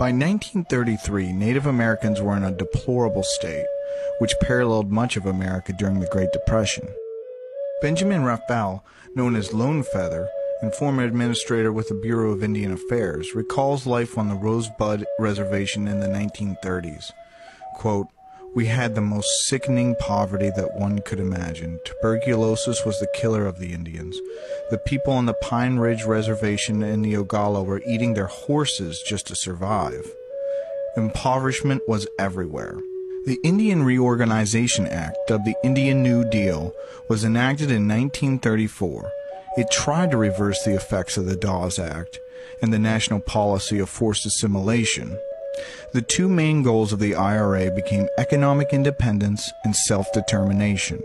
By 1933, Native Americans were in a deplorable state, which paralleled much of America during the Great Depression. Benjamin Reifel, known as Lone Feather, and former administrator with the Bureau of Indian Affairs, recalls life on the Rosebud Reservation in the 1930s. Quote, we had the most sickening poverty that one could imagine. Tuberculosis was the killer of the Indians. The people on the Pine Ridge Reservation in the Oglala were eating their horses just to survive. Impoverishment was everywhere. The Indian Reorganization Act, dubbed the Indian New Deal, was enacted in 1934. It tried to reverse the effects of the Dawes Act and the national policy of forced assimilation. The two main goals of the IRA became economic independence and self determination.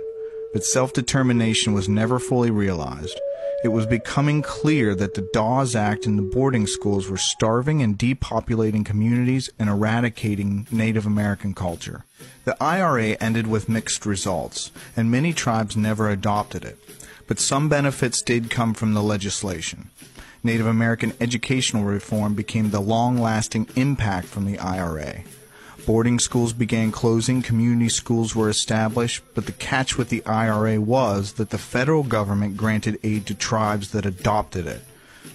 But self determination was never fully realized. It was becoming clear that the Dawes Act and the boarding schools were starving and depopulating communities and eradicating Native American culture. The IRA ended with mixed results, and many tribes never adopted it. But some benefits did come from the legislation. Native American educational reform became the long lasting impact from the IRA. Boarding schools began closing, community schools were established, but the catch with the IRA was that the federal government granted aid to tribes that adopted it,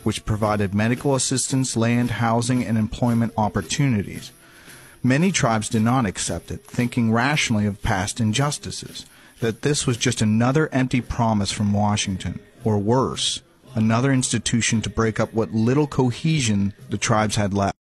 which provided medical assistance, land, housing, and employment opportunities. Many tribes did not accept it, thinking rationally of past injustices, that this was just another empty promise from Washington, or worse, another institution to break up what little cohesion the tribes had left.